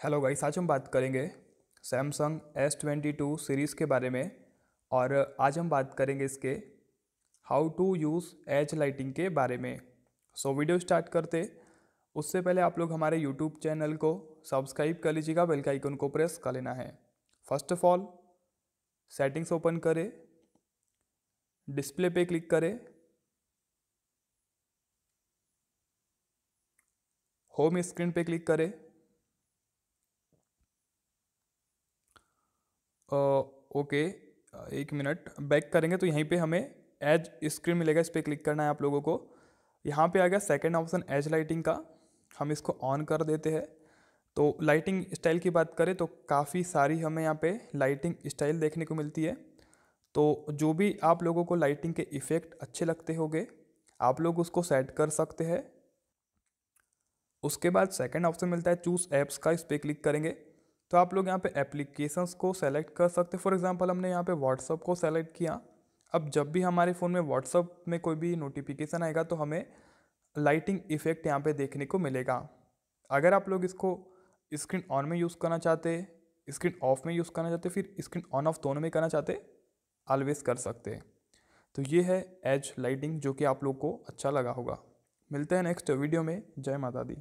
Hello guys आज हम बात करेंगे Samsung S twenty two series के बारे में और आज हम बात करेंगे इसके how to use edge lighting के बारे में। सो so, वीडियो स्टार्ट करते। उससे पहले आप लोग हमारे यूट्यूब चैनल को सब्सक्राइब कर लीजिएगा बेल का आइकन को प्रेस कर लेना है। First of all settings open करें। डिस्प्ले पे क्लिक करें। होम स्क्रीन पे क्लिक करें। ओके एक मिनट, बैक करेंगे तो यहीं पे हमें एज स्क्रीन मिलेगा, इस पर क्लिक करना है आप लोगों को। यहाँ पे आ गया सेकेंड ऑप्शन एज लाइटिंग का। हम इसको ऑन कर देते हैं। तो लाइटिंग स्टाइल की बात करें तो काफ़ी सारी हमें यहाँ पे लाइटिंग स्टाइल देखने को मिलती है। तो जो भी आप लोगों को लाइटिंग के इफ़ेक्ट अच्छे लगते होंगे, आप लोग उसको सेट कर सकते हैं। उसके बाद सेकेंड ऑप्शन मिलता है चूज़ ऐप्स का, इस पर क्लिक करेंगे। तो आप लोग यहाँ पे एप्लीकेशंस को सेलेक्ट कर सकते फॉर एग्जांपल हमने यहाँ पे व्हाट्सअप को सेलेक्ट किया। अब जब भी हमारे फ़ोन में व्हाट्सअप में कोई भी नोटिफिकेशन आएगा तो हमें लाइटिंग इफ़ेक्ट यहाँ पे देखने को मिलेगा। अगर आप लोग इसको स्क्रीन ऑन में यूज़ करना चाहते स्क्रीन ऑफ़ में यूज़ करना चाहते, फिर स्क्रीन ऑन ऑफ़ दोनों में करना चाहते ऑलवेज कर सकते तो ये है एज लाइटिंग जो कि आप लोग को अच्छा लगा होगा। मिलते हैं नेक्स्ट वीडियो में। जय माता दी।